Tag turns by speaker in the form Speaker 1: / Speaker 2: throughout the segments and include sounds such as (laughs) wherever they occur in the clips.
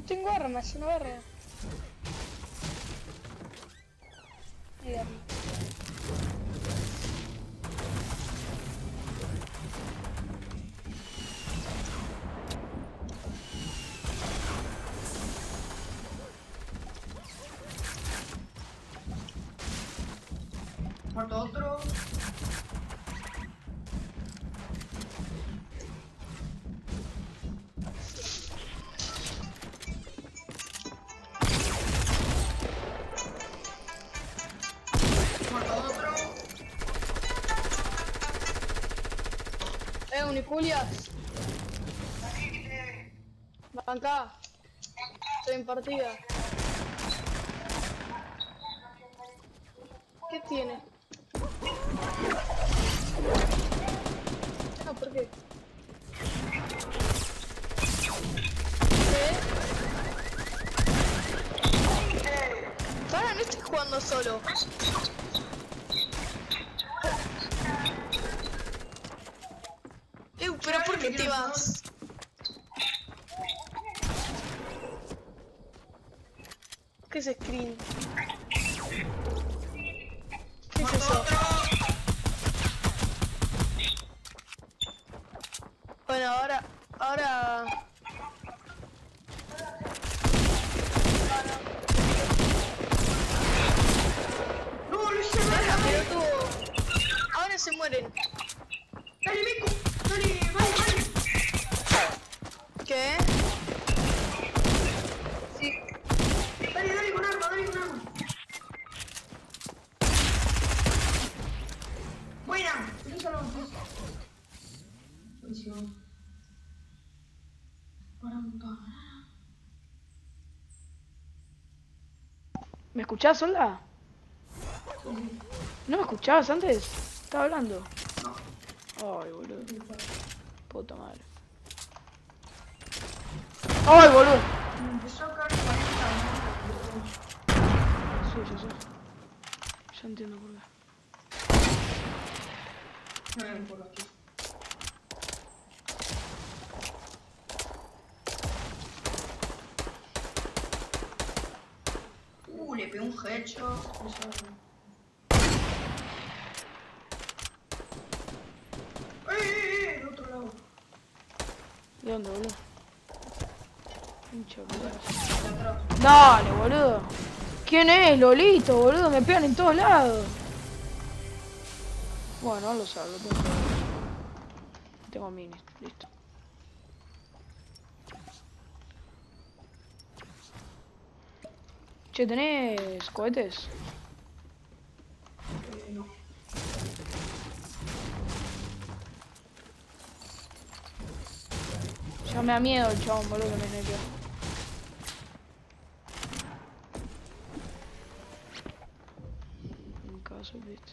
Speaker 1: No tengo armas, no agarro. Hay
Speaker 2: otro.
Speaker 1: Eh, Uniculias. Banca. Estoy en partida. ¿Qué tiene? No, ¿por qué? ¿Qué? Para, no estoy jugando solo. Eh, pero ¿por qué te vas? Bueno, ahora, ahora...
Speaker 2: No, lo hice.
Speaker 1: Ahora se mueren.
Speaker 2: Dale, Mico. Dale, vale, vale.
Speaker 1: ¿Qué? Sí.
Speaker 2: Dale, dale con arma, dale con arma. Buena. Utilízalo. Buenísimo. Param, param.
Speaker 3: ¿Me escuchás, Solda? ¿No me escuchabas antes? Estaba hablando. Ay, boludo. Puta madre. Ay, boludo.
Speaker 2: Empezó a caer 40 minutos.
Speaker 3: Sí, sí, sí. Ya entiendo por qué.
Speaker 2: Por aquí. Le pegué un headshot. ¡Eh, eh, eh! Del otro lado.
Speaker 3: ¿De dónde, boludo? Pinche boludo. Dale, boludo. ¿Quién es? Lolito, boludo. Me pegan en todos lados. Bueno, no lo sabe, lo tengo. Tengo minis, listo. Che, ¿tenés cohetes?
Speaker 2: Eh, no.
Speaker 3: Ya me da miedo el chabón, boludo, que me nequeó. En caso, viste.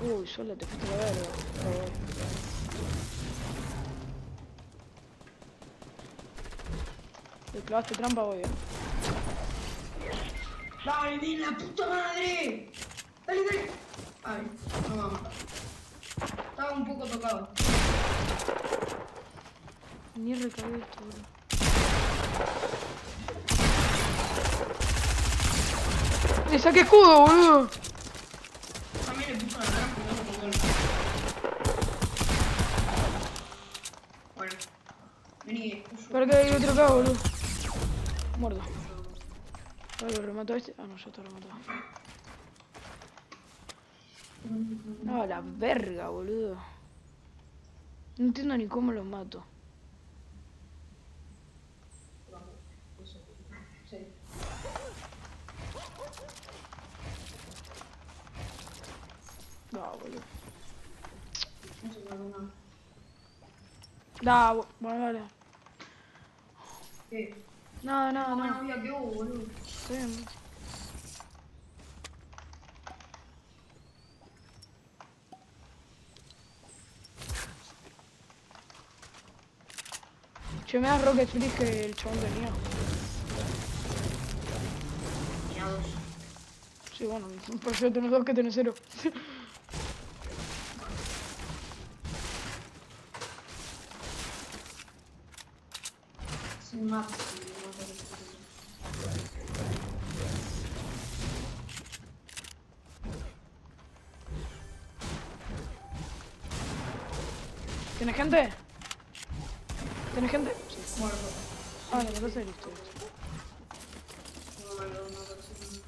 Speaker 3: Uy, solo te fuiste la verga. Pero voy. ¿Te clavaste trampa, voy, eh?
Speaker 2: ¡Dale, ven la puta madre! ¡Dale, dale! Ay, no me va a matar. Estaba un poco tocado.
Speaker 3: Ni recargué esto, boludo. ¡Le saqué escudo, boludo!
Speaker 2: También le puso la trampa y no el... Bueno. Vení, uso.
Speaker 3: Para que hay otro acá, boludo muerto. Vale, lo remató este. Ah, no, ya está lo mató. No, ah, la verga, boludo. No entiendo ni cómo los mato. No, boludo.
Speaker 2: No,
Speaker 3: bueno, vale. Sí.
Speaker 2: No, no boludo.
Speaker 3: Está bien. Che, me das Rocket Freeze que el chabón tenía.
Speaker 2: Tenía dos.
Speaker 3: Sí, bueno, por eso tenés dos que tenés cero.
Speaker 2: Sin más.
Speaker 3: Gente? ¿Tienes gente?
Speaker 2: Muerto.
Speaker 3: Ah, no, entonces listo. listo.
Speaker 2: No no persigo.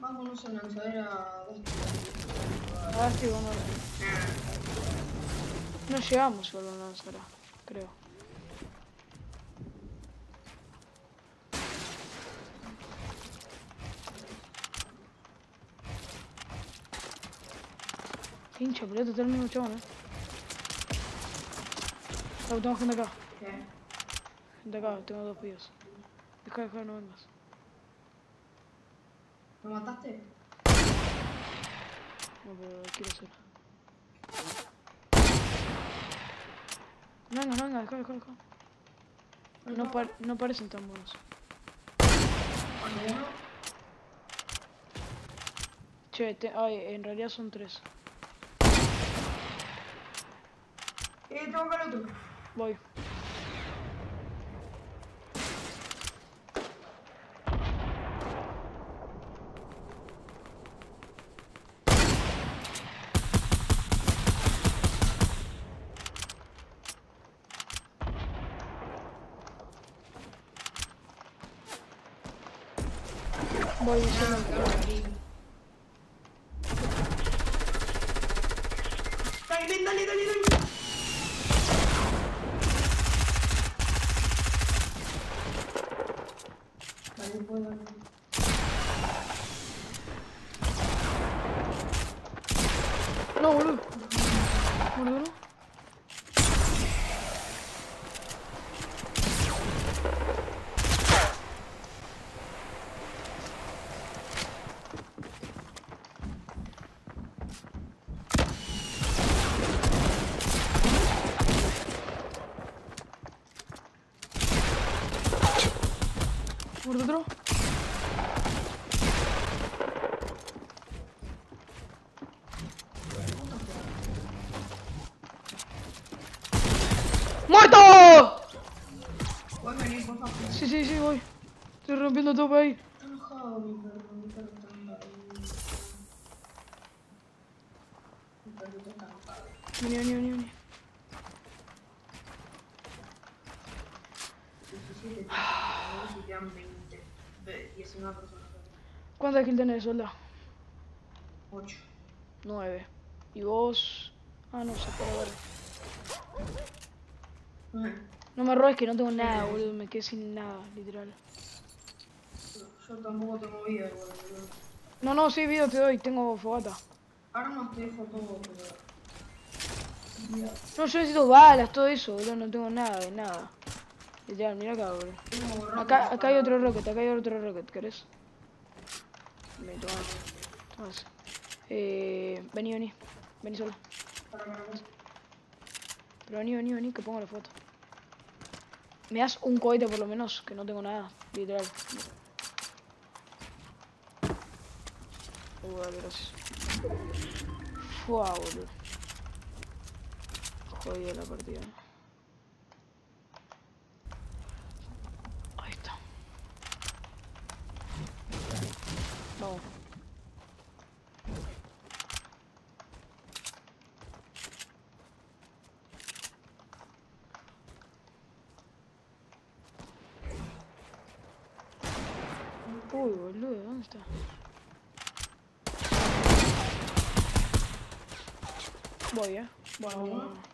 Speaker 2: Vámonos a lanzar a dos
Speaker 3: Ahora sí, vamos a ver. No llegamos solo a lanzar, creo. Pero este está el mismo chabón, eh. Ah, tengo gente acá.
Speaker 2: ¿Qué?
Speaker 3: Gente acá, tengo dos pibes. Deja, deja, no vengas.
Speaker 2: ¿Lo mataste?
Speaker 3: No, pero quiero hacer. No venga, no venga, deja, deja, deja. No, par- no parecen tan buenos. Che, te- ay, en realidad son tres.
Speaker 2: Eh, tengo acá el otro.
Speaker 3: Voy. Voy solo.
Speaker 2: Dale, ven, dale, dale, dale. Dale, puedo, dale.
Speaker 3: No, boludo. Boludo, no. ¿Por otro? ¡Muerto!
Speaker 2: ¿Puedes venir, por favor?
Speaker 3: Sí, sí, sí, voy. Estoy rompiendo todo por ahí. Vení, vení, vení, vení.
Speaker 2: 17, y quedan 20. Ve, 19 personas.
Speaker 3: ¿Cuántas kills tenés, solda?
Speaker 2: 8.
Speaker 3: Nueve. ¿Y vos? Ah, no sé, para ver. No me robes que no tengo nada, boludo. Me quedé sin nada, literal.
Speaker 2: Yo tampoco tengo vida, boludo.
Speaker 3: No, no, sí, video te doy. Tengo fogata.
Speaker 2: Armas te dejo todo, pero.
Speaker 3: No, yo necesito balas, todo eso, boludo. No tengo nada, de nada. Literal, mira acá, boludo. Acá, acá hay otro rocket, acá hay otro rocket, ¿querés? Vení, toma. Toma ese. Eh, vení, vení. Vení solo. Pero vení, vení, vení, que pongo la foto. Me das un cohete por lo menos, que no tengo nada, literal. Dale, gracias. Fua, boludo. Jodida la partida. podía. Bueno. Eh.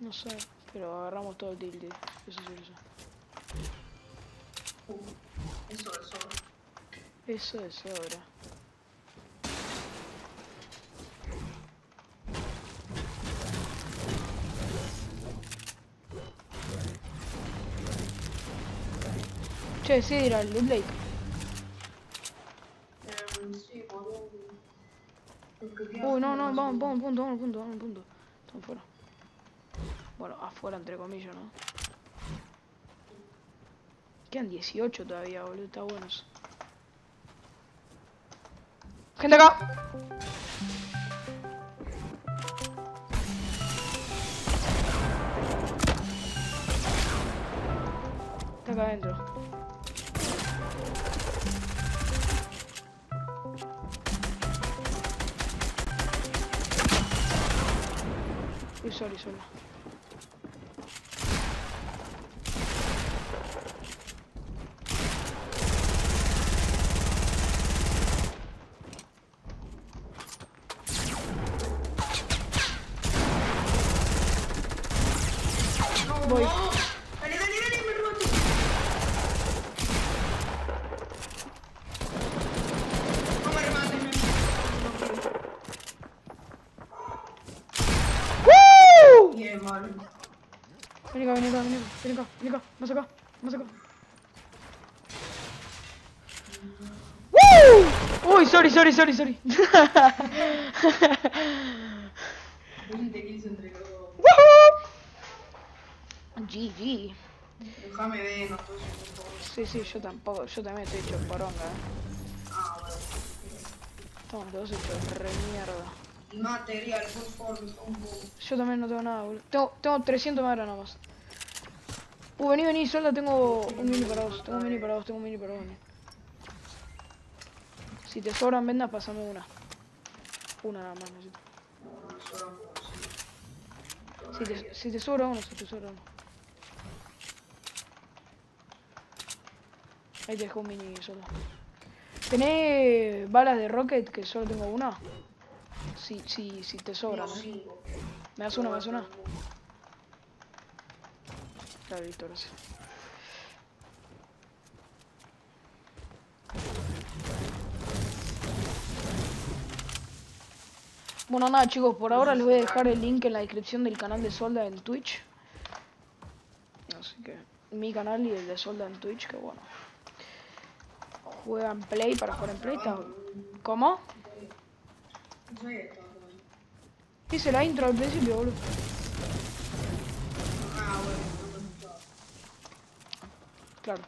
Speaker 3: No sé, pero agarramos todo el tilde. Eso sí lo
Speaker 2: sé. Eso
Speaker 3: es sobra. Che, sí, ir al Loot Lake.
Speaker 2: Sí, boludo. Lo que queda
Speaker 3: Uy, no, no, vamos, vamos punto, vamos punto, vamos punto. Estamos fuera. Bueno, afuera entre comillas, ¿no? Quedan 18 todavía, boludo, está bueno eso. Gente acá. Está acá adentro. Uy, sorry, sorry.
Speaker 2: No,
Speaker 3: Voy.
Speaker 2: no. Dale, dale, dale, me robaste. No me remates, me.
Speaker 3: ¡Woo!
Speaker 2: Bien, vale.
Speaker 3: Vení acá, vení acá, vení acá, vení acá, vení acá, más acá, más acá. ¡Woo! Uy, sorry, sorry, sorry, sorry.
Speaker 2: 20 kills entre los.
Speaker 3: ¡Woohoo! GG.
Speaker 2: Déjame ver, no estoy.
Speaker 3: Sí, sí, yo tampoco, yo también estoy hecho poronga, eh.
Speaker 2: Ah, bueno.
Speaker 3: Estamos todos hechos re mierda.
Speaker 2: Material, por favor.
Speaker 3: Yo también no tengo nada, boludo. Tengo, tengo 300 madera nada más. Uh, vení, vení, solda, tengo un mini para vos, tengo un mini para vos, tengo un mini para vos. Si te sobran vendas, pasame una. Una nada más necesito. Si te, si te sobra uno, si te sobra uno. Ahí te dejo un mini solo. ¿Tenés balas de rocket que solo tengo una? Si, si, si te sobran, ¿eh? ¿Me das una, me das una? Claro, listo, gracias. Bueno, nada chicos, por ahora les voy a dejar el link en la descripción del canal de Solda en Twitch. Así que mi canal y el de Solda en Twitch, que bueno. Juegan Play para jugar en Play. ¿Cómo?
Speaker 2: No sé, está bueno.
Speaker 3: Hice la intro al principio, boludo.
Speaker 2: Ah, bueno, no me gustaba.
Speaker 3: Claro.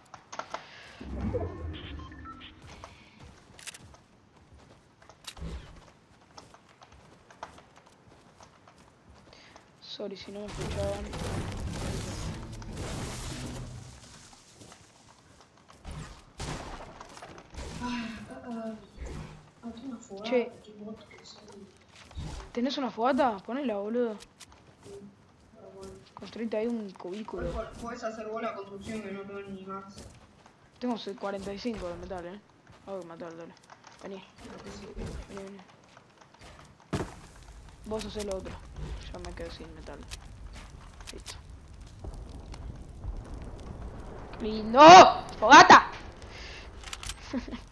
Speaker 3: Sorry si no me escuchaban.
Speaker 2: Ah, ah, tengo una fogata,
Speaker 3: Che.
Speaker 2: que.
Speaker 3: ¿Tenés una fogata? Ponela, boludo. Construite ahí un cubículo.
Speaker 2: Puedes- hacer vos la construcción que no tengo ni más.
Speaker 3: Tengo 45 de metal, eh. Hago metal, dale. Vení,
Speaker 2: que
Speaker 3: vení, vení. Vos haces lo otro. Ya me quedé sin metal. Listo. ¡Lindo! ¡Fogata! (laughs)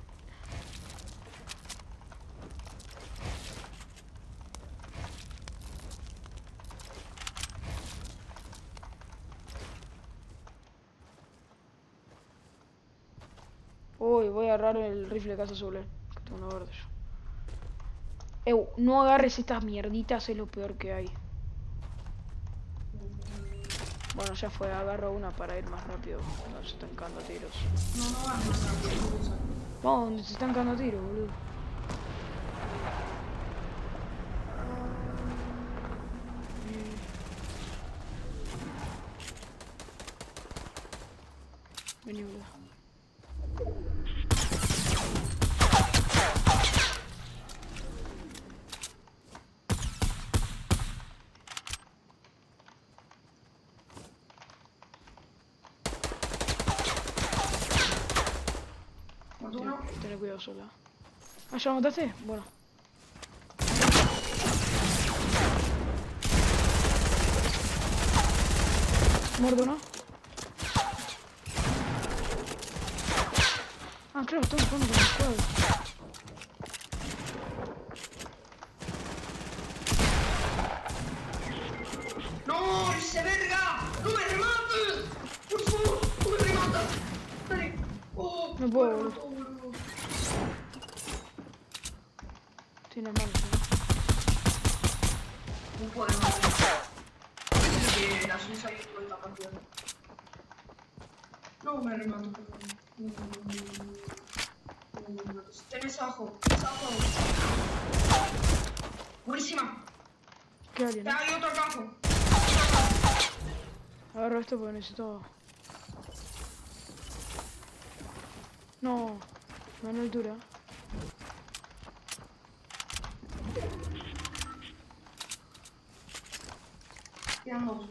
Speaker 3: Uy, voy a agarrar el rifle de casa azul, tengo uno verde yo. Ew, no agarres estas mierditas, es lo peor que hay. Bueno, ya fue, agarro una para ir más rápido. No se están cagando tiros.
Speaker 2: No, no
Speaker 3: donde se están cagando a tiros, boludo. Vení, boludo.
Speaker 2: ¿Mató uno?
Speaker 3: Tené cuidado sola. Ah, ¿ya lo mataste? Bueno. Muerto, ¿no? Ah, claro, estamos jugando con el squad.
Speaker 2: ¡No! ¡Ese verga! ¡No me remates! ¡Por favor! ¡No me rematas! ¡Dale! ¡Oh!
Speaker 3: No puedo, boludo.
Speaker 2: remató, boludo.
Speaker 3: Tiene manos, ¿no?
Speaker 2: No puedo rematar. Dice que la Suiza y toda esta partida. No me remato, por favor. No, no, no, no, no. No me remates. Tenés ajo. Tenés ajo. Buenísima.
Speaker 3: ¿Qué alien?
Speaker 2: Te hay otro ajo.
Speaker 3: Agarro esto porque necesito. No, me da altura.
Speaker 2: Quedan dos.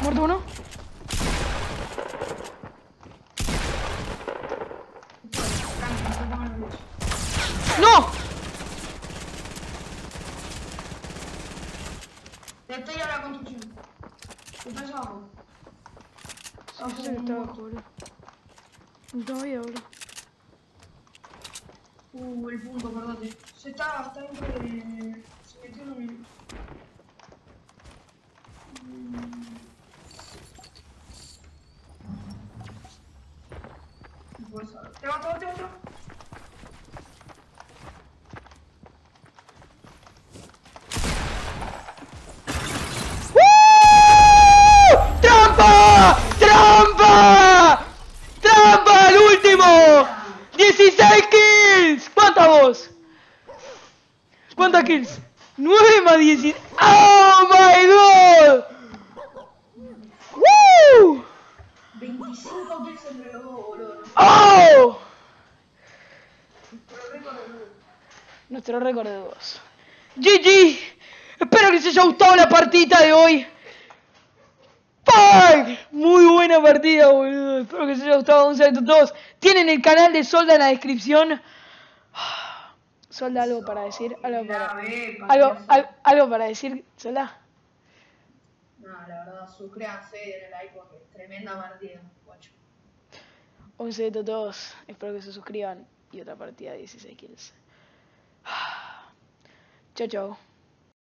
Speaker 3: Muerto uno.
Speaker 2: Tranqui, no te pongas nervioso.
Speaker 3: ¡No!
Speaker 2: Te estoy a la construcción. ¿Qué pasa abajo?
Speaker 3: Sí, yo sé que está abajo, boludo. No tengo vida, boludo.
Speaker 2: Uh, el punto, perdón. Se está, está dentro de... Se metió en un... No puedo saber. Te mato.
Speaker 3: ¡Uh! ¡Trampa! ¡Trampa! ¡Trampa! ¡El último! ¡16 kills! ¿Cuántas vos? ¿Cuántas kills? 9 más 10. ¡Oh my god! ¡Woo!
Speaker 2: 25 kills entre los dos, boludo.
Speaker 3: ¡Oh!
Speaker 2: Pero récord de nuevo.
Speaker 3: Nuestro récord de dos. GG. Espero que les haya gustado la partida de hoy. ¡Fuck! Muy buena partida, boludo. Espero que les haya gustado. Un saludo a todos. Tienen el canal de Solda en la descripción. (sighs) Solda, algo para decir. Algo para, algo, algo para decir, Solda.
Speaker 2: No, la verdad, suscríbanse y denle like porque es tremenda partida, guacho.
Speaker 3: Un saludo a todos. Espero que se suscriban. Y otra partida de 16 kills. (sighs) Chao, chao.